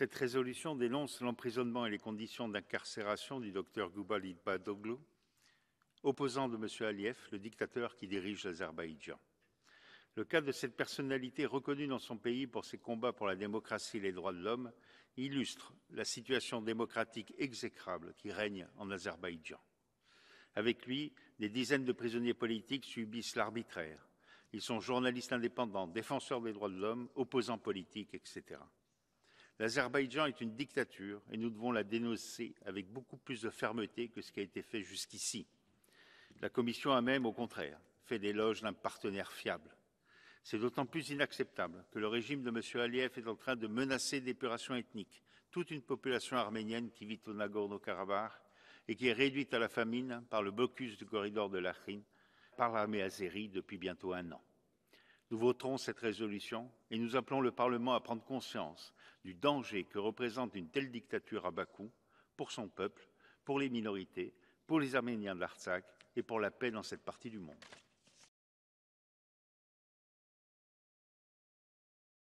Cette résolution dénonce l'emprisonnement et les conditions d'incarcération du docteur Goubal Badoglu, opposant de M. Aliyev, le dictateur qui dirige l'Azerbaïdjan. Le cas de cette personnalité reconnue dans son pays pour ses combats pour la démocratie et les droits de l'homme illustre la situation démocratique exécrable qui règne en Azerbaïdjan. Avec lui, des dizaines de prisonniers politiques subissent l'arbitraire. Ils sont journalistes indépendants, défenseurs des droits de l'homme, opposants politiques, etc. L'Azerbaïdjan est une dictature et nous devons la dénoncer avec beaucoup plus de fermeté que ce qui a été fait jusqu'ici. La Commission a même, au contraire, fait l'éloge d'un partenaire fiable. C'est d'autant plus inacceptable que le régime de M. Aliyev est en train de menacer d'épuration ethnique toute une population arménienne qui vit au Nagorno-Karabakh et qui est réduite à la famine par le blocus du corridor de l'Akhin par l'armée azérie depuis bientôt un an. Nous voterons cette résolution et nous appelons le Parlement à prendre conscience du danger que représente une telle dictature à Bakou pour son peuple, pour les minorités, pour les Arméniens de l'Artsakh et pour la paix dans cette partie du monde.